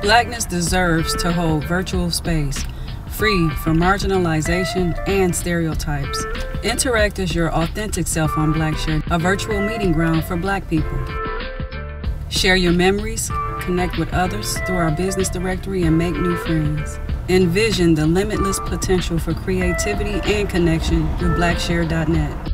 Blackness deserves to hold virtual space, free from marginalization and stereotypes. Interact as your authentic self on Blackshare, a virtual meeting ground for Black people. Share your memories, connect with others through our business directory, and make new friends. Envision the limitless potential for creativity and connection through Blackshare.net.